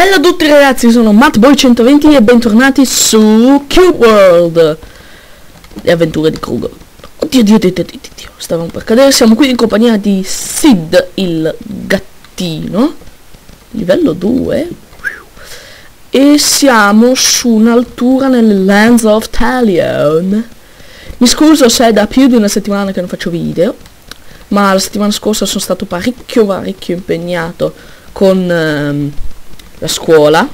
Bella a tutti ragazzi, sono MattBoy120 e bentornati su Cube World Le avventure di Kruger Oddio, Dio, Dio, Dio, Dio, Dio, stavamo per cadere. Siamo qui in compagnia di Sid, il gattino Livello 2 E siamo su un'altura nelle Lands of Talion. Mi scuso se è da più di una settimana che non faccio video Ma la settimana scorsa sono stato parecchio, parecchio impegnato con... Ehm, la scuola,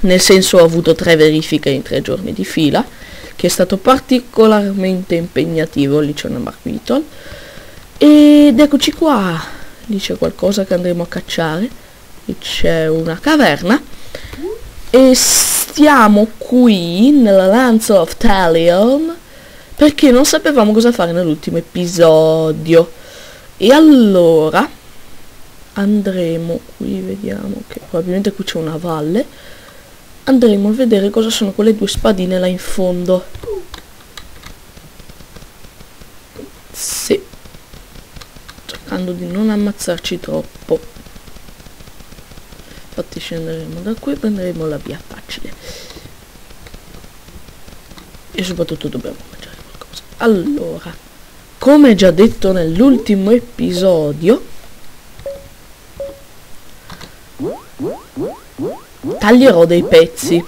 nel senso ho avuto tre verifiche in tre giorni di fila, che è stato particolarmente impegnativo lì c'è una Marquitol. Ed eccoci qua, lì c'è qualcosa che andremo a cacciare, lì c'è una caverna, e stiamo qui nella Lance of Talion, perché non sapevamo cosa fare nell'ultimo episodio. E allora andremo qui vediamo che probabilmente qui c'è una valle. Andremo a vedere cosa sono quelle due spadine là in fondo. Sì. Cercando di non ammazzarci troppo. Infatti scenderemo da qui e prenderemo la via facile. E soprattutto dobbiamo mangiare qualcosa. Allora come già detto nell'ultimo episodio taglierò dei pezzi.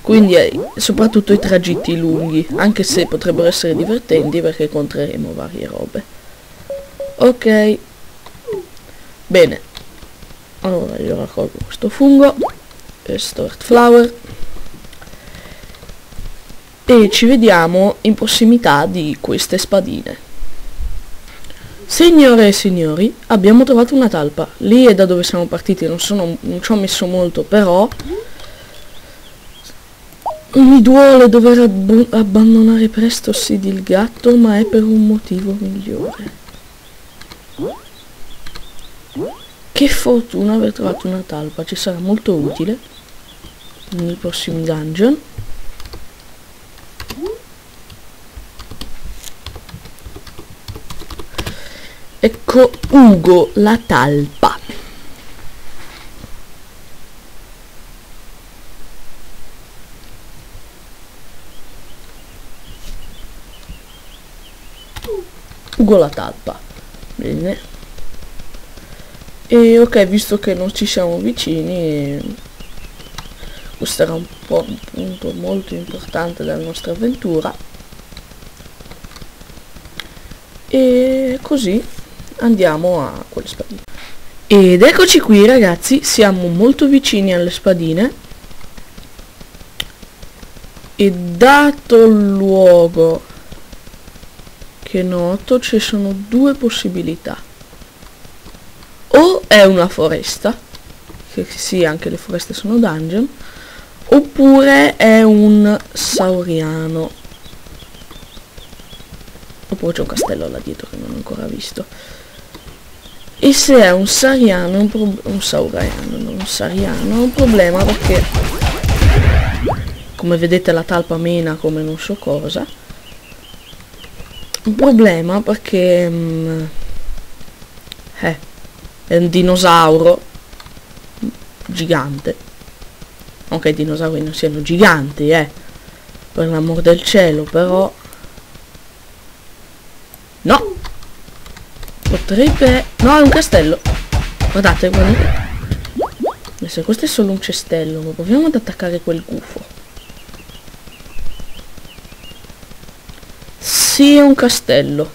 Quindi eh, soprattutto i tragitti lunghi anche se potrebbero essere divertenti perché incontreremo varie robe. Ok. Bene. Allora io raccolgo questo fungo start flower. E ci vediamo in prossimità di queste spadine Signore e signori, abbiamo trovato una talpa. Lì è da dove siamo partiti, non, sono, non ci ho messo molto, però... Mi duole dover abbandonare presto Sid il gatto, ma è per un motivo migliore. Che fortuna aver trovato una talpa, ci sarà molto utile nei prossimi dungeon. Ecco Ugo la talpa. Ugo la talpa. Bene. E ok, visto che non ci siamo vicini, questo era un, po', un punto molto importante della nostra avventura. E così andiamo a quelle spadine. Ed eccoci qui ragazzi, siamo molto vicini alle spadine e dato il luogo che noto ci sono due possibilità. O è una foresta, che sì, anche le foreste sono dungeon, oppure è un sauriano. Oppure c'è un castello là dietro che non ho ancora visto. E se è un sariano, un, un sauriano, non un sariano, è un problema perché come vedete la talpa mena come non so cosa. Un problema perché um, eh, è un dinosauro gigante. Non i dinosauri non siano giganti, eh. Per l'amor del cielo, però... No! Potrebbe... No, è un castello. Guardate, guardate. Adesso questo è solo un cestello, ma proviamo ad attaccare quel gufo. Sì, è un castello.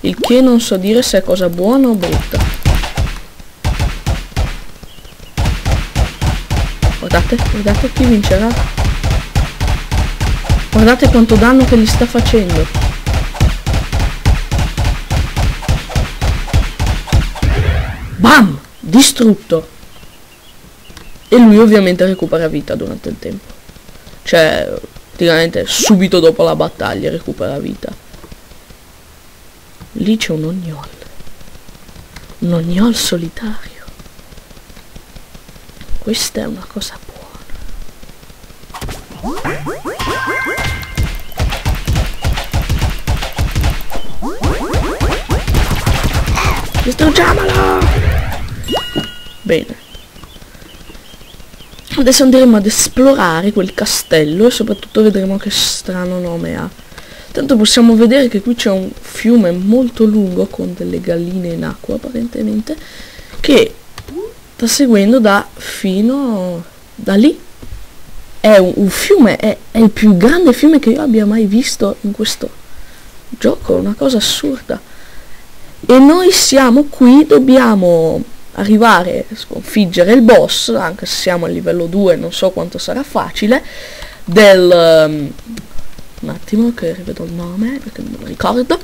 Il che non so dire se è cosa buona o brutta. Guardate, guardate chi vincerà. Guardate quanto danno che gli sta facendo. Bam! Distrutto. E lui ovviamente recupera vita durante il tempo. Cioè, praticamente subito dopo la battaglia recupera vita. Lì c'è un ognol. Un ognol solitario. Questa è una cosa buona. Distruggiamolo! Bene. Adesso andremo ad esplorare quel castello e soprattutto vedremo che strano nome ha. Tanto possiamo vedere che qui c'è un fiume molto lungo con delle galline in acqua apparentemente che sta seguendo da fino da lì. È un, un fiume, è, è il più grande fiume che io abbia mai visto in questo gioco, una cosa assurda. E noi siamo qui, dobbiamo arrivare a sconfiggere il boss, anche se siamo a livello 2 non so quanto sarà facile, del... Um, un attimo che rivedo il nome perché non me lo ricordo.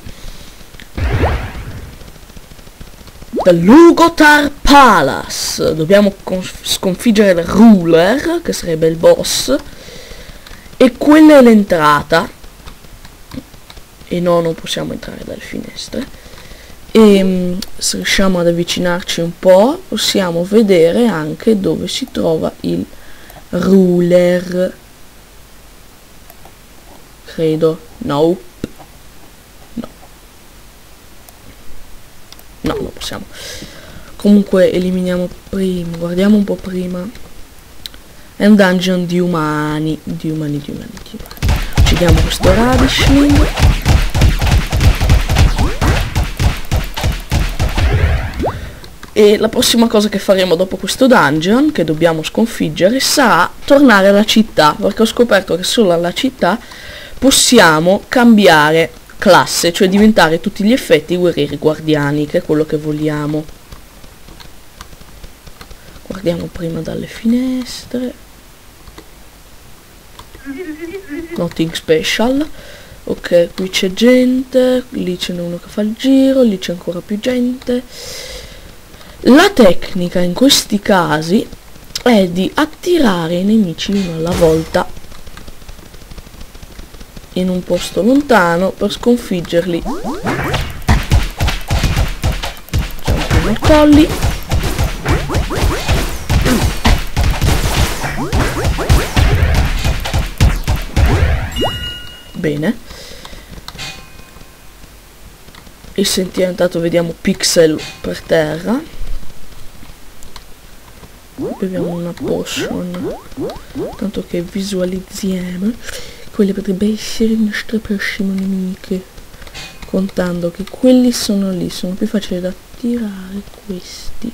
Lugotar Palace. Dobbiamo sconfiggere il ruler, che sarebbe il boss. E quella è l'entrata. E no, non possiamo entrare dalle finestre e mm, se riusciamo ad avvicinarci un po' possiamo vedere anche dove si trova il ruler. Credo. No no. No non possiamo. Comunque eliminiamo prima guardiamo un po' prima. È un dungeon di umani di umani di umani di umani. Uccidiamo questo radishling e la prossima cosa che faremo dopo questo dungeon che dobbiamo sconfiggere sarà tornare alla città. Perché ho scoperto che solo alla città possiamo cambiare classe cioè diventare tutti gli effetti guerrieri guardiani che è quello che vogliamo. Guardiamo prima dalle finestre. Nothing special. Ok qui c'è gente lì ce n'è uno che fa il giro lì c'è ancora più gente la tecnica in questi casi è di attirare i nemici uno alla volta in un posto lontano per sconfiggerli. Facciamo colli. Bene. E sentiamo, intanto vediamo pixel per terra beviamo una potion. Tanto che visualizziamo quelle potrebbe essere le nostre prossime nemiche contando che quelli sono lì sono più facili da attirare questi.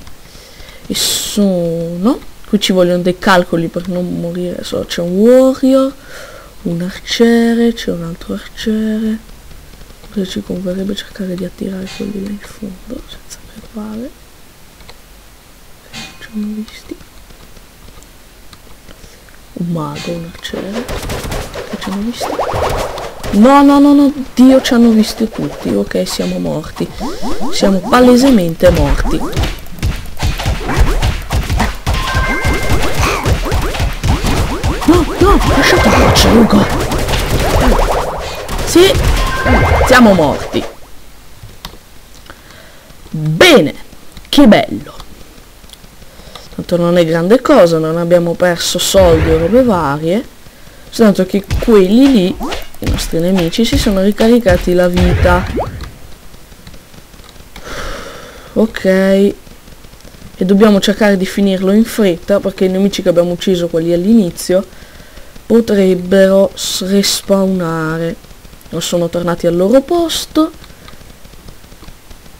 E sono qui ci vogliono dei calcoli per non morire so, c'è un warrior un arciere c'è un altro arciere. Cosa ci converrebbe cercare di attirare quelli là in fondo senza preparare ci hanno visti un mago, un arciere che ci hanno visti? No no no no dio ci hanno visti tutti. Ok siamo morti. Siamo palesemente morti. No no lasciate faccia Ugo sì siamo morti. Bene che bello tanto non è grande cosa, non abbiamo perso soldi o robe varie, soltanto che quelli lì, i nostri nemici, si sono ricaricati la vita. Ok. E dobbiamo cercare di finirlo in fretta, perché i nemici che abbiamo ucciso, quelli all'inizio, potrebbero respawnare. Non sono tornati al loro posto.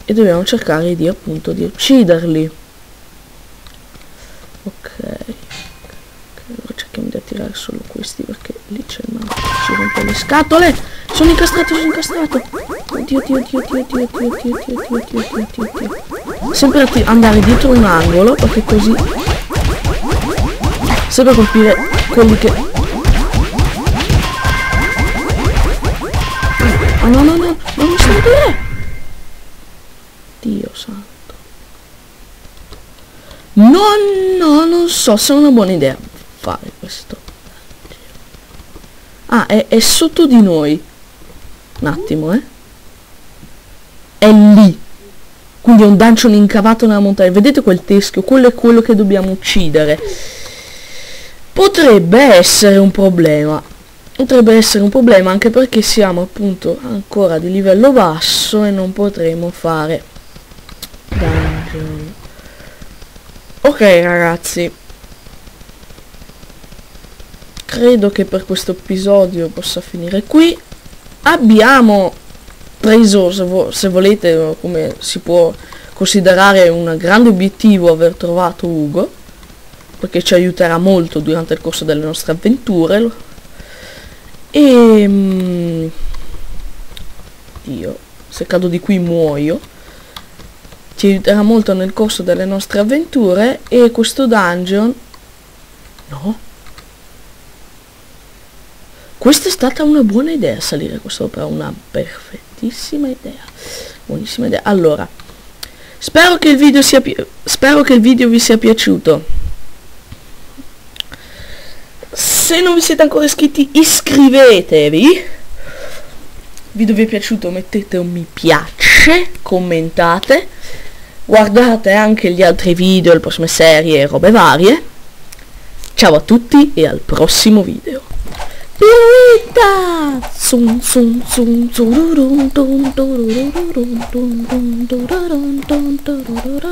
E dobbiamo cercare di appunto di ucciderli ok allora cerchiamo di attirare solo questi perché lì c'è il rompe le scatole sono incastrato sono incastrato oddio oddio oddio oddio oddio oddio oddio oddio oddio oddio oddio oddio sempre andare dietro un angolo perché così sempre colpire quelli che ah no no no non mi sta Dio santo No, no, non so se è una buona idea fare questo. Ah, è, è sotto di noi. Un attimo, eh. È lì. Quindi è un dungeon incavato nella montagna. Vedete quel teschio? Quello è quello che dobbiamo uccidere. Potrebbe essere un problema. Potrebbe essere un problema anche perché siamo appunto ancora di livello basso e non potremo fare dungeon. Ok ragazzi. Credo che per questo episodio possa finire qui. Abbiamo preso, se, vo se volete, come si può considerare un grande obiettivo aver trovato Ugo, perché ci aiuterà molto durante il corso delle nostre avventure. E... Mm, io, se cado di qui muoio. Ci aiuterà molto nel corso delle nostre avventure e questo dungeon... No? Questa è stata una buona idea salire qua sopra, una perfettissima idea. Buonissima idea. Allora, spero che il video sia spero che il video vi sia piaciuto. Se non vi siete ancora iscritti, iscrivetevi. Video vi è piaciuto mettete un mi piace, commentate, guardate anche gli altri video, le prossime serie e robe varie. Ciao a tutti e al prossimo video. Pirita! Zoom, zoom, zoom, zoom, zoom, zoom, zoom, zoom, zoom, zoom, zoom, zoom, zoom, zoom, zoom, zoom, zoom,